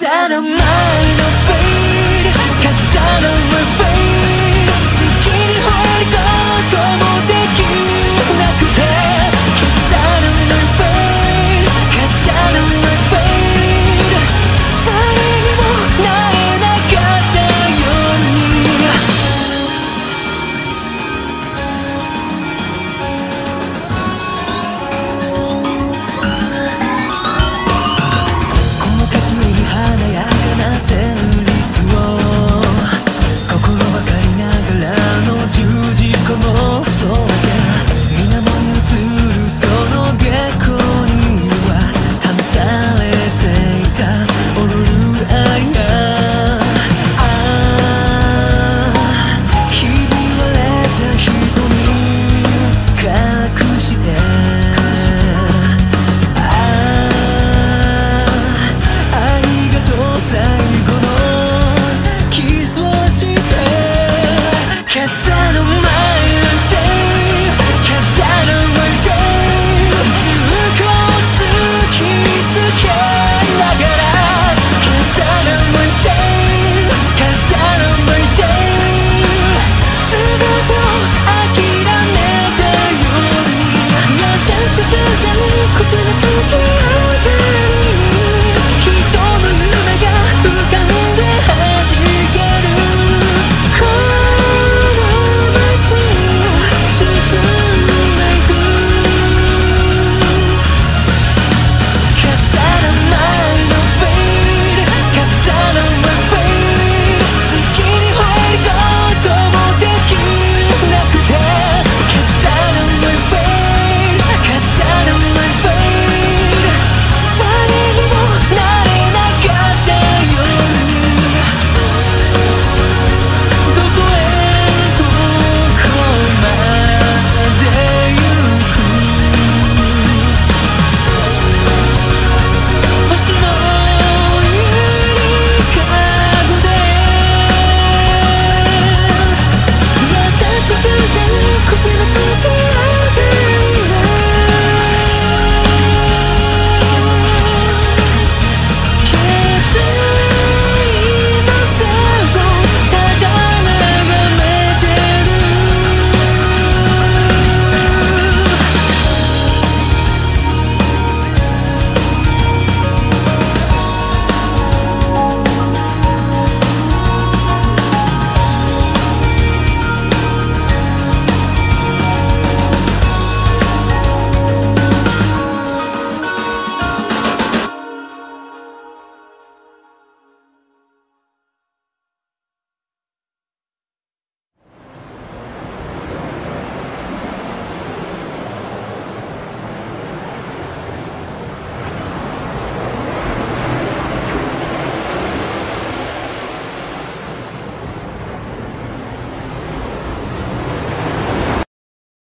Cause I don't mind, afraid. Cause I don't regret Can't